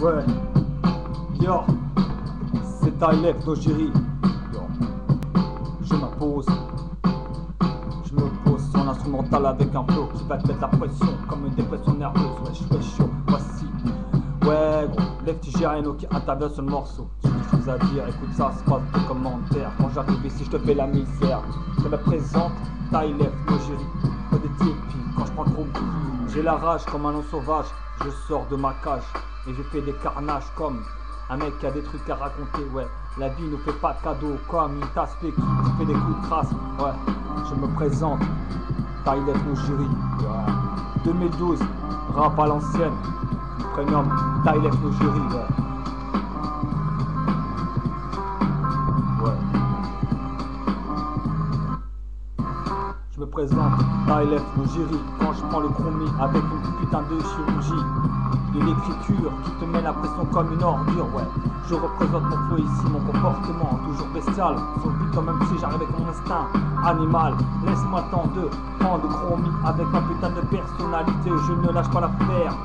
Ouais. Yo. C'est Tylef d'Ogiri. Yo. Je m'impose. Je me pose sur l'instrumental avec un flow qui va te mettre la pression comme une dépression nerveuse. Wesh, wesh, yo. Voici. Ouais, gros. Lefty Geriano qui intervient sur le morceau. J'ai des choses à dire, écoute ça, c'est pas de commentaires. Quand j'arrive ici, je te fais la misère. Je me présente, Tylef trop J'ai la rage comme un loup sauvage. Je sors de ma cage et je fais des carnages comme un mec qui a des trucs à raconter, ouais. La vie nous fait pas de cadeaux comme une tasse qui fait des coups de crasse, ouais. Je me présente, Tyler Nojiri, ouais. 2012, rap à l'ancienne, premium Tyler Nojiri, ouais. Ouais. Me présente, Tyler Nojiri, quand je prends le chromie avec une putain de chirurgie de l'écriture qui te met la pression comme une ordure, ouais. Je représente mon flow ici, mon comportement, toujours bestial. Sur le but, quand même si j'arrive avec mon instinct animal. Laisse-moi tant de prendre chromie avec ma putain de personnalité. Je ne lâche pas l'affaire.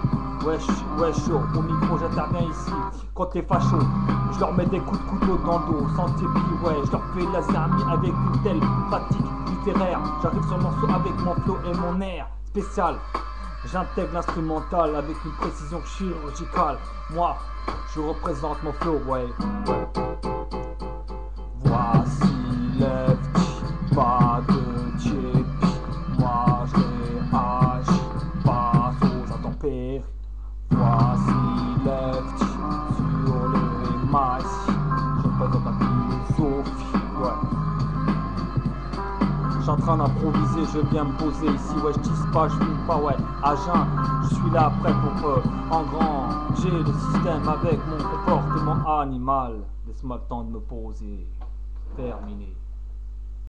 Wesh, wesh, chaud, au micro j'interviens ici contre les fachos. Je leur mets des coups de couteau dans le dos, sans tipi, ouais. Je leur fais la zermie avec une telle pratique J'arrive sur le morceau avec mon flow et mon air spécial. J'intègre l'instrumental avec une précision chirurgicale. Moi, je représente mon flow, ouais. Voici Lefty, pas de Tchépi. Moi, je réagis pas aux intempéries. Voici Lefty sur le MIC. Suis en train d'improviser, je viens me poser ici, ouais, je tisse pas, je fume pas, ouais, à jeun, je suis là prêt pour euh, engranger le système avec mon comportement animal. Laisse-moi le temps de me poser. Terminé.